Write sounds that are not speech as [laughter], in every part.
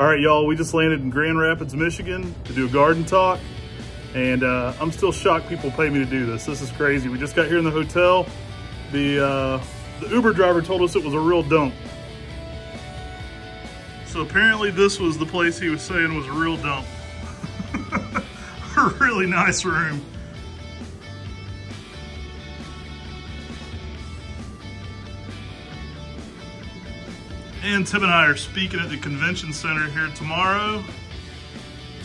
All right, y'all, we just landed in Grand Rapids, Michigan to do a garden talk. And uh, I'm still shocked people pay me to do this. This is crazy. We just got here in the hotel. The, uh, the Uber driver told us it was a real dump. So apparently this was the place he was saying was a real dump. [laughs] a really nice room. And Tim and I are speaking at the convention center here tomorrow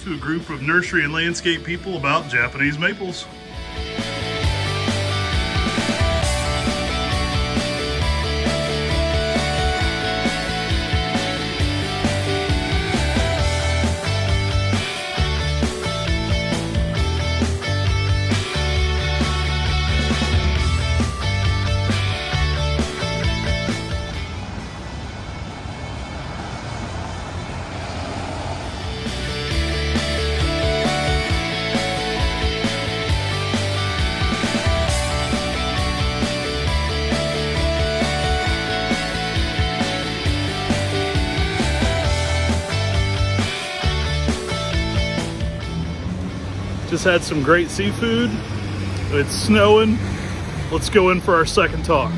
to a group of nursery and landscape people about Japanese maples. Just had some great seafood. It's snowing. Let's go in for our second talk.